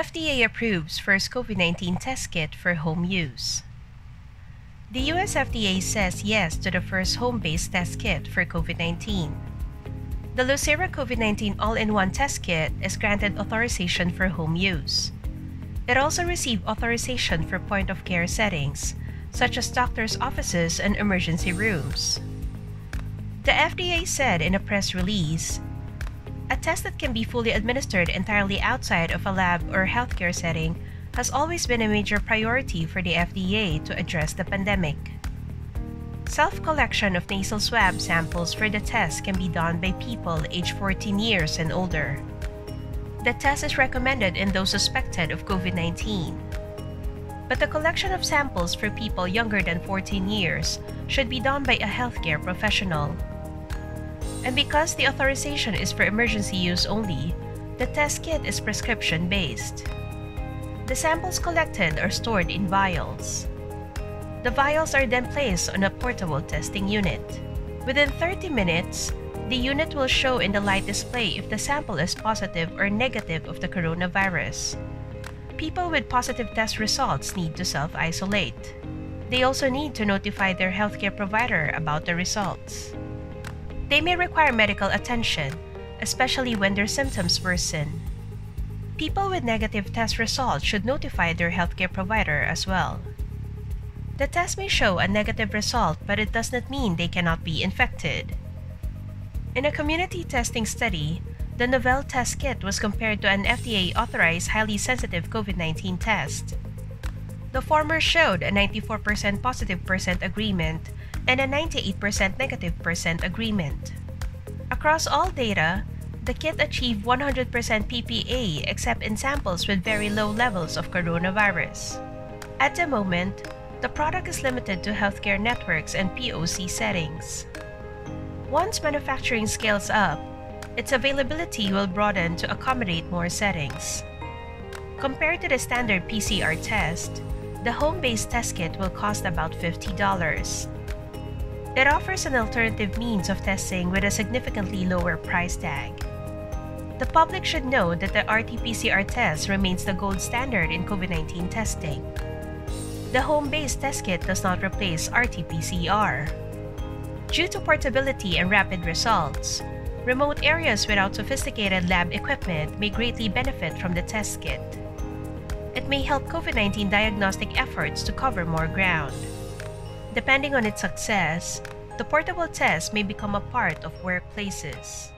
FDA approves first COVID 19 test kit for home use. The US FDA says yes to the first home based test kit for COVID 19. The Lucira COVID 19 all in one test kit is granted authorization for home use. It also received authorization for point of care settings, such as doctors' offices and emergency rooms. The FDA said in a press release a test that can be fully administered entirely outside of a lab or healthcare setting has always been a major priority for the FDA to address the pandemic. Self collection of nasal swab samples for the test can be done by people aged 14 years and older. The test is recommended in those suspected of COVID 19. But the collection of samples for people younger than 14 years should be done by a healthcare professional. And because the authorization is for emergency use only, the test kit is prescription based. The samples collected are stored in vials. The vials are then placed on a portable testing unit. Within 30 minutes, the unit will show in the light display if the sample is positive or negative of the coronavirus. People with positive test results need to self isolate. They also need to notify their healthcare provider about the results. They may require medical attention, especially when their symptoms worsen. People with negative test results should notify their healthcare provider as well. The test may show a negative result, but it does not mean they cannot be infected. In a community testing study, the novel test kit was compared to an FDA authorized highly sensitive COVID 19 test. The former showed a 94% positive percent agreement and a 98% negative percent agreement. Across all data, the kit achieved 100% PPA except in samples with very low levels of coronavirus. At the moment, the product is limited to healthcare networks and POC settings. Once manufacturing scales up, its availability will broaden to accommodate more settings. Compared to the standard PCR test, the home based test kit will cost about $50. It offers an alternative means of testing with a significantly lower price tag. The public should know that the RT PCR test remains the gold standard in COVID 19 testing. The home based test kit does not replace RT PCR. Due to portability and rapid results, remote areas without sophisticated lab equipment may greatly benefit from the test kit. It may help COVID 19 diagnostic efforts to cover more ground. Depending on its success, the portable test may become a part of workplaces.